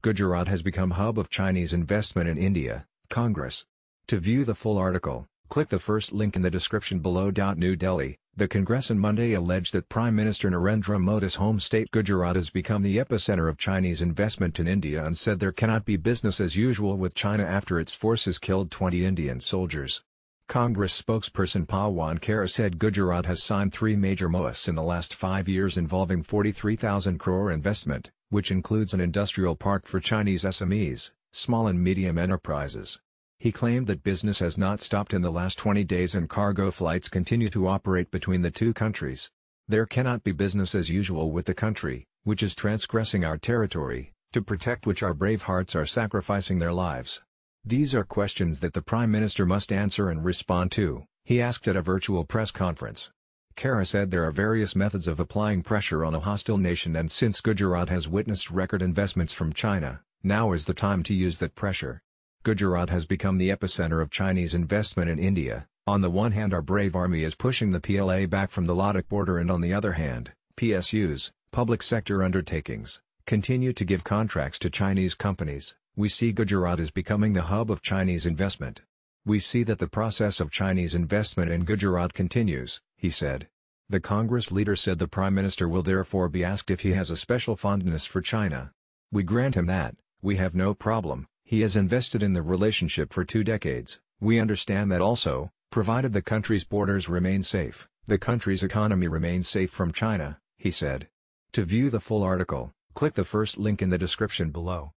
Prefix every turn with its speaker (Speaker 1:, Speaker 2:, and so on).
Speaker 1: Gujarat has become hub of Chinese investment in India, Congress. To view the full article, click the first link in the description below. New Delhi, the Congress on Monday alleged that Prime Minister Narendra Modi's home state Gujarat has become the epicenter of Chinese investment in India and said there cannot be business as usual with China after its forces killed 20 Indian soldiers. Congress spokesperson Pawan Khera said Gujarat has signed three major MOUs in the last five years involving 43,000 crore investment, which includes an industrial park for Chinese SMEs, small and medium enterprises. He claimed that business has not stopped in the last 20 days and cargo flights continue to operate between the two countries. There cannot be business as usual with the country, which is transgressing our territory, to protect which our brave hearts are sacrificing their lives. These are questions that the Prime Minister must answer and respond to, he asked at a virtual press conference. Khera said there are various methods of applying pressure on a hostile nation and since Gujarat has witnessed record investments from China, now is the time to use that pressure. Gujarat has become the epicenter of Chinese investment in India, on the one hand our brave army is pushing the PLA back from the Ladakh border and on the other hand, PSUs, public sector undertakings, continue to give contracts to Chinese companies. We see Gujarat is becoming the hub of Chinese investment. We see that the process of Chinese investment in Gujarat continues, he said. The Congress leader said the Prime Minister will therefore be asked if he has a special fondness for China. We grant him that, we have no problem, he has invested in the relationship for two decades, we understand that also, provided the country's borders remain safe, the country's economy remains safe from China, he said. To view the full article, click the first link in the description below.